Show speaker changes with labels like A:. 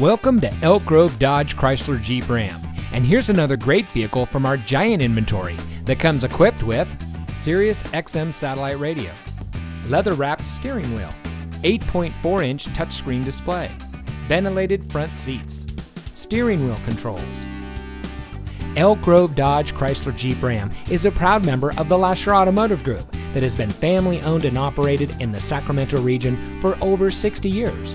A: Welcome to Elk Grove Dodge Chrysler Jeep Ram. And here's another great vehicle from our giant inventory that comes equipped with Sirius XM satellite radio, leather wrapped steering wheel, 8.4 inch touchscreen display, ventilated front seats, steering wheel controls. Elk Grove Dodge Chrysler Jeep Ram is a proud member of the Lasher Automotive Group that has been family owned and operated in the Sacramento region for over 60 years.